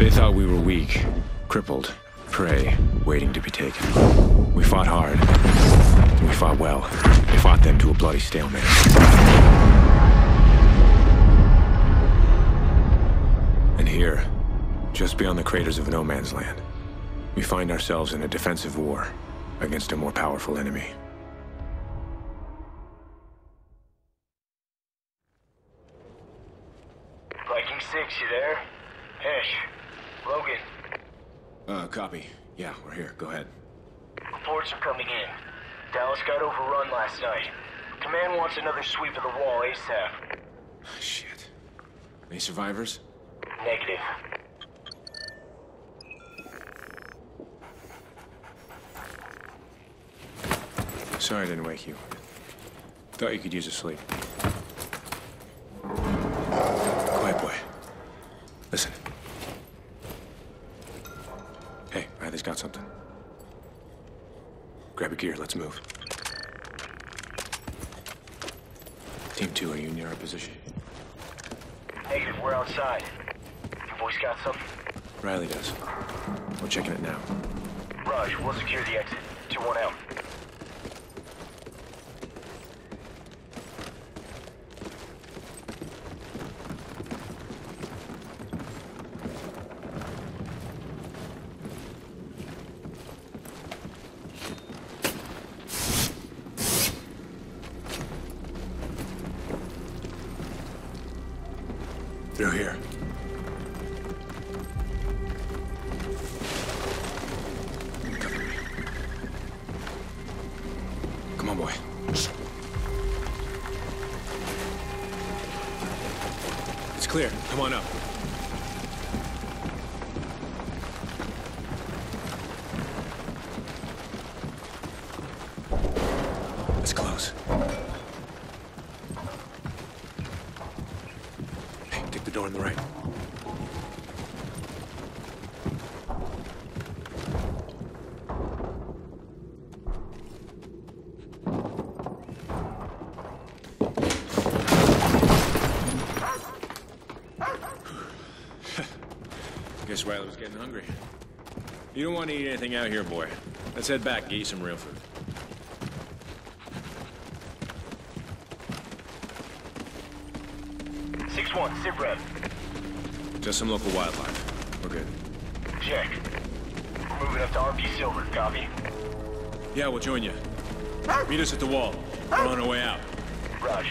They thought we were weak, crippled, prey, waiting to be taken. We fought hard. We fought well. We fought them to a bloody stalemate. And here, just beyond the craters of No Man's Land, we find ourselves in a defensive war against a more powerful enemy. Viking 6, you there? Hesh. Logan. Uh, copy. Yeah, we're here. Go ahead. Reports are coming in. Dallas got overrun last night. Command wants another sweep of the wall ASAP. Shit. Any survivors? Negative. Sorry I didn't wake you. Thought you could use a sleep. Let's move. Team 2, are you near our position? Negative, we're outside. Your voice got something? Riley does. We're checking it now. Raj, we'll secure the exit. 2-1 out. Through here. On the right. Guess Riley was getting hungry. You don't want to eat anything out here, boy. Let's head back, get you some real food. Six one, sit rep. Just some local wildlife. We're good. Check. We're moving up to RP Silver, copy? Yeah, we'll join you. Meet us at the wall. We're on our way out. Raj.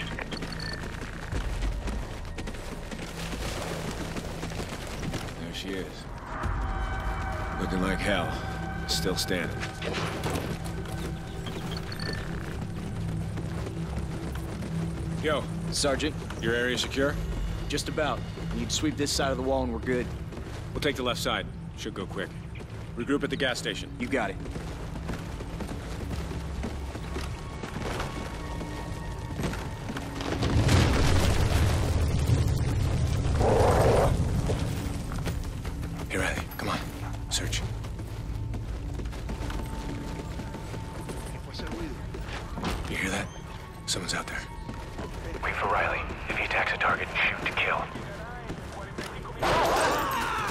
There she is. Looking like hell. Still standing. Yo, Sergeant, your area secure? Just about. We need to sweep this side of the wall and we're good. We'll take the left side. Should go quick. Regroup at the gas station. You got it.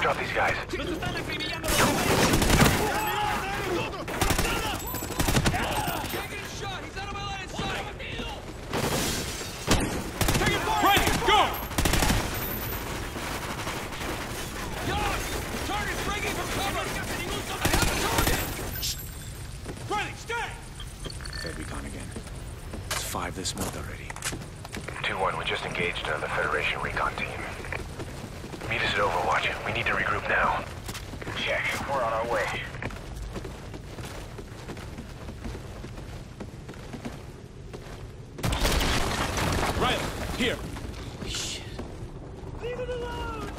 Drop these guys. Riley, go! Riley, stay! Fed be gone again. It's five this month already. 2-1, we just engaged on the Federation recon team. Meet us at Overwatch. We need to regroup now. Check. We're on our way. Riley, here. Leave it alone!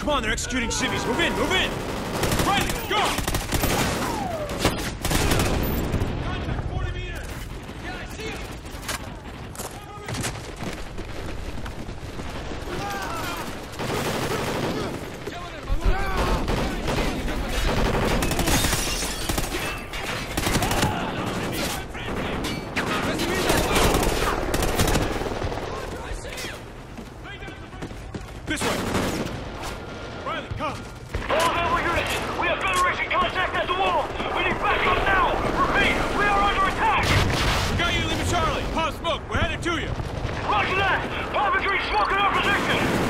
Come on, they're executing civvies. Move in, move in! Riley, go! This way! Riley, come! All available units! We have Federation contact at the wall! We need backup now! Repeat, we are under attack! We got you, leaving Charlie! Pop smoke, we're headed to you! Roger that! Papa Green smoke in our position!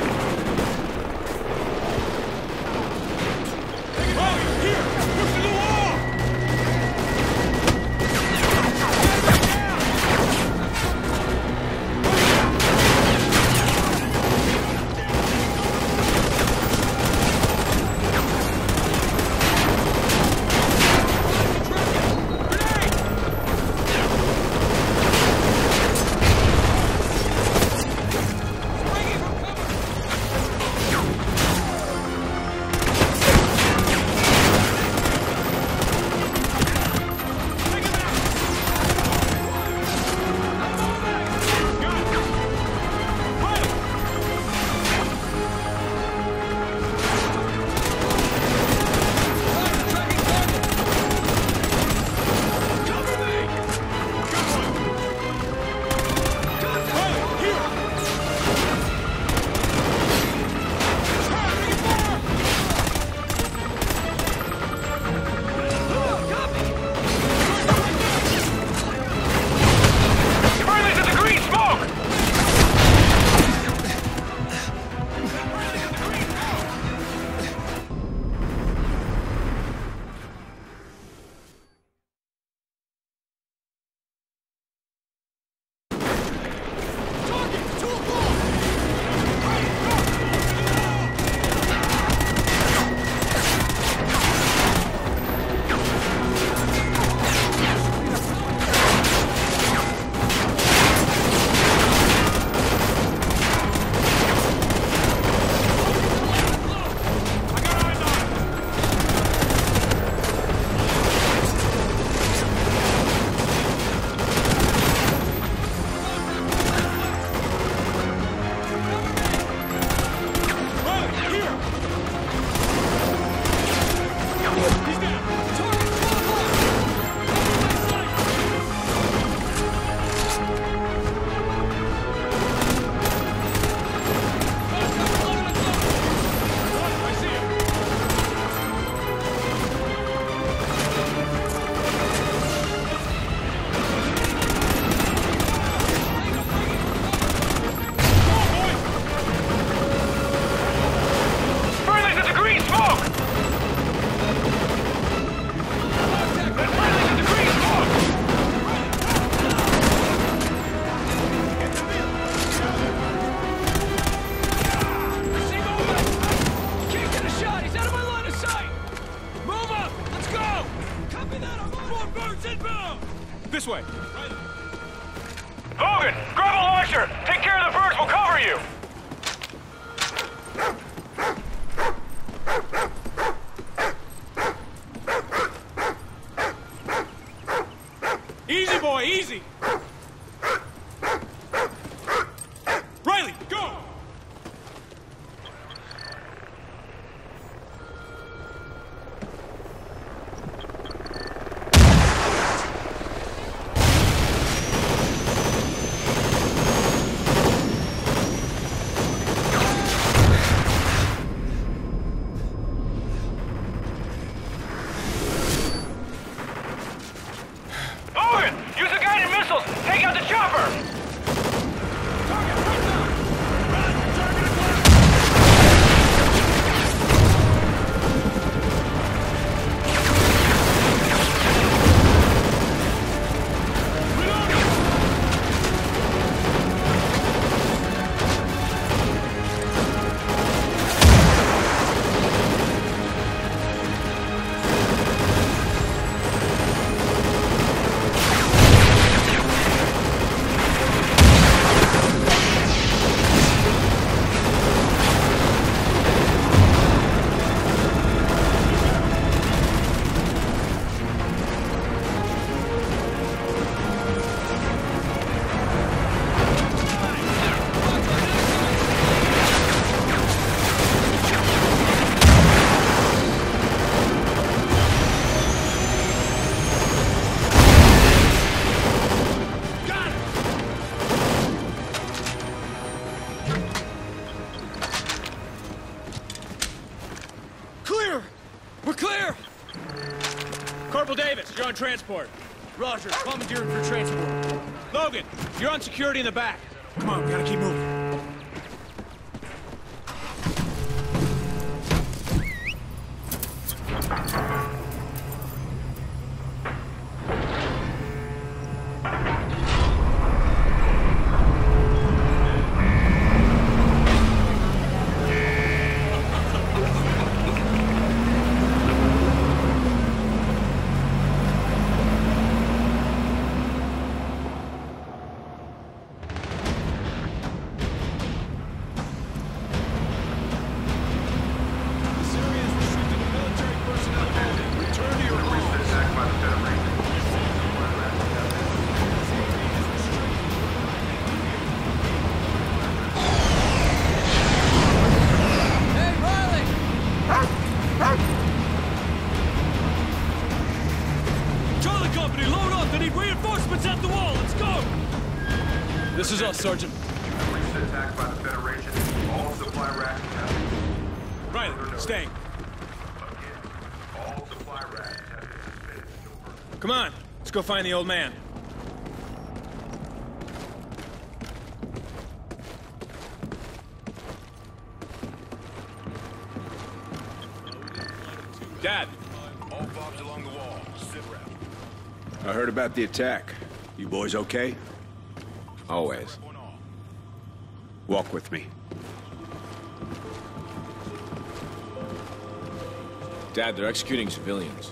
Easy, boy, easy. We're clear! Corporal Davis, you're on transport. Roger, commandeering for transport. Logan, you're on security in the back. Come on, we gotta keep moving. This is us, Sergeant. Recent attack by the Federation. All supply racks have Riley, staying. all supply racks have been suspended. Come on, let's go find the old man. Dad, All fobs along the wall. Sit rep. I heard about the attack. You boys okay? Always. Walk with me. Dad, they're executing civilians.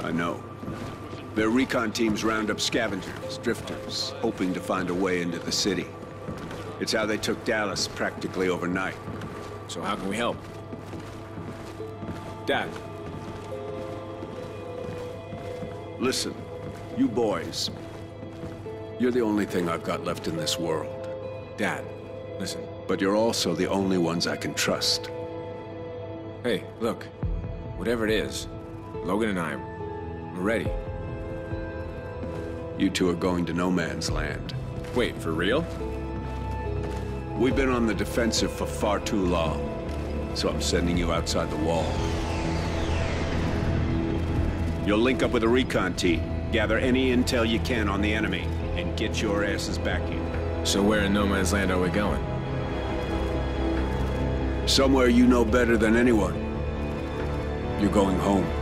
I know. Their recon teams round up scavengers, drifters, hoping to find a way into the city. It's how they took Dallas practically overnight. So how can we help? Dad, Listen, you boys. You're the only thing I've got left in this world. Dad, listen. But you're also the only ones I can trust. Hey, look. Whatever it is, Logan and I, we're ready. You two are going to no man's land. Wait, for real? We've been on the defensive for far too long, so I'm sending you outside the wall. You'll link up with a recon team, gather any intel you can on the enemy, and get your asses back here. So where in no man's land are we going? Somewhere you know better than anyone. You're going home.